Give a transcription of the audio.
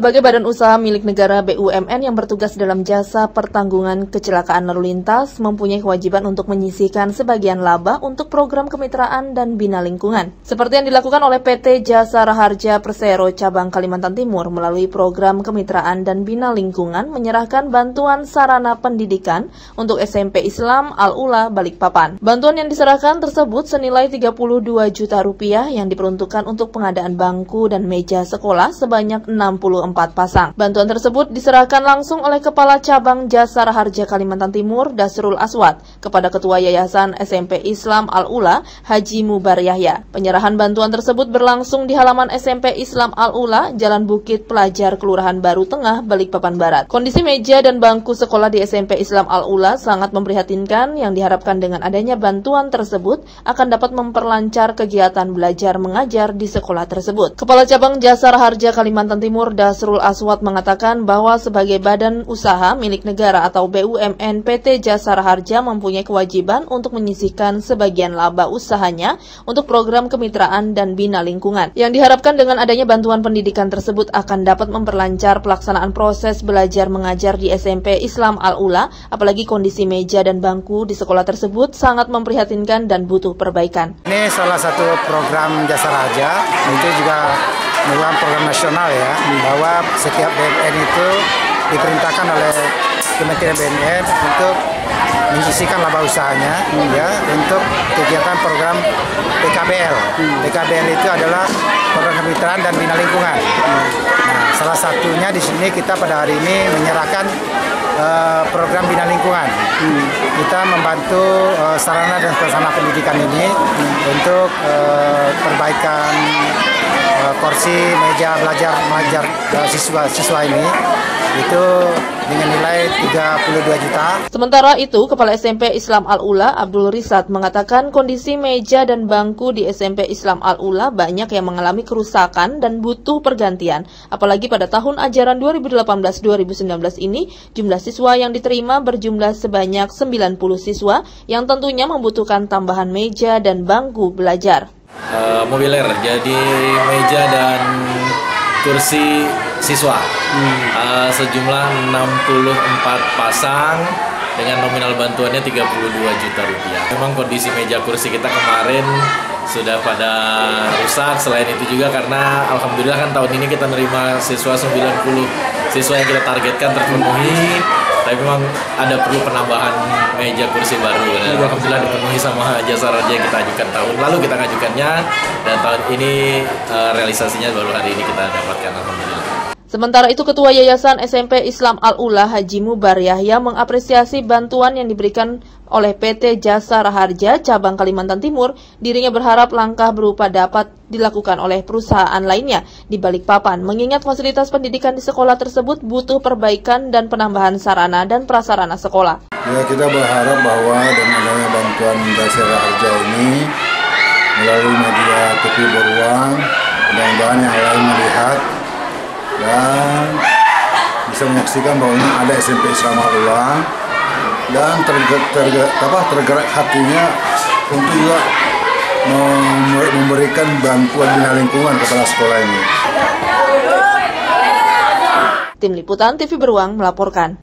Sebagai badan usaha milik negara BUMN yang bertugas dalam jasa pertanggungan kecelakaan lalu lintas mempunyai kewajiban untuk menyisihkan sebagian laba untuk program kemitraan dan bina lingkungan. Seperti yang dilakukan oleh PT Jasa Raharja Persero cabang Kalimantan Timur melalui program kemitraan dan bina lingkungan menyerahkan bantuan sarana pendidikan untuk SMP Islam Al-Ula Balikpapan. Bantuan yang diserahkan tersebut senilai 32 juta rupiah yang diperuntukkan untuk pengadaan bangku dan meja sekolah sebanyak 60 24 pasang. Bantuan tersebut diserahkan langsung oleh Kepala Cabang Jasa Raharja Kalimantan Timur Dasrul Aswad kepada Ketua Yayasan SMP Islam Al-Ula Haji Mubar Yahya. Penyerahan bantuan tersebut berlangsung di halaman SMP Islam Al-Ula Jalan Bukit Pelajar Kelurahan Baru Tengah Balikpapan Barat. Kondisi meja dan bangku sekolah di SMP Islam Al-Ula sangat memprihatinkan yang diharapkan dengan adanya bantuan tersebut akan dapat memperlancar kegiatan belajar mengajar di sekolah tersebut. Kepala Cabang Jasa Raharja Kalimantan Timur Dasrul Aswad mengatakan bahwa sebagai badan usaha milik negara atau BUMN PT Jasara Harja mempunyai kewajiban untuk menyisihkan sebagian laba usahanya untuk program kemitraan dan bina lingkungan. Yang diharapkan dengan adanya bantuan pendidikan tersebut akan dapat memperlancar pelaksanaan proses belajar mengajar di SMP Islam Al-Ula, apalagi kondisi meja dan bangku di sekolah tersebut sangat memprihatinkan dan butuh perbaikan. Ini salah satu program Jasara Harja, itu juga merupakan program nasional ya bahwa setiap BNN itu diperintahkan oleh Kementerian BNN untuk menyisihkan laba usahanya ya untuk kegiatan program PKBL. PKBL itu adalah program kemitraan dan bina lingkungan. Nah, salah satunya di sini kita pada hari ini menyerahkan uh, program bina lingkungan. Kita membantu uh, sarana dan prasarana pendidikan ini untuk uh, perbaikan uh, kursi meja belajar mengajar siswa siswa ini itu dengan nilai 32 juta. Sementara itu, Kepala SMP Islam Al-Ula Abdul Risat mengatakan kondisi meja dan bangku di SMP Islam Al-Ula banyak yang mengalami kerusakan dan butuh pergantian. Apalagi pada tahun ajaran 2018-2019 ini, jumlah siswa yang diterima berjumlah sebanyak 90 siswa yang tentunya membutuhkan tambahan meja dan bangku belajar. Uh, mobiler, jadi meja dan kursi siswa hmm. uh, sejumlah 64 pasang dengan nominal bantuannya 32 juta rupiah. Memang kondisi meja kursi kita kemarin sudah pada rusak. Selain itu juga karena alhamdulillah kan tahun ini kita nerima siswa 90 siswa yang kita targetkan terpenuhi. Tapi memang ada perlu penambahan meja kursi baru dan alhamdulillah dipenuhi sama jasa raja yang kita ajukan tahun lalu kita ngajukannya dan tahun ini uh, realisasinya baru hari ini kita dapatkan alhamdulillah. Sementara itu Ketua Yayasan SMP Islam Al-Ula Haji Mubar Yahya mengapresiasi bantuan yang diberikan oleh PT Jasa Raharja cabang Kalimantan Timur. Dirinya berharap langkah berupa dapat dilakukan oleh perusahaan lainnya di Balikpapan mengingat fasilitas pendidikan di sekolah tersebut butuh perbaikan dan penambahan sarana dan prasarana sekolah. Ya, kita berharap bahwa dengan adanya bantuan Jasa Raharja ini melalui media TV Beruang, mudah-mudahan yang lain melihat bisa menyaksikan bahwa ini ada SMP Islam Ulang dan tergerak, tergerak, apa, tergerak hatinya untuk juga memberikan bantuan bina lingkungan kepada sekolah ini. Tim Liputan TV Beruang melaporkan.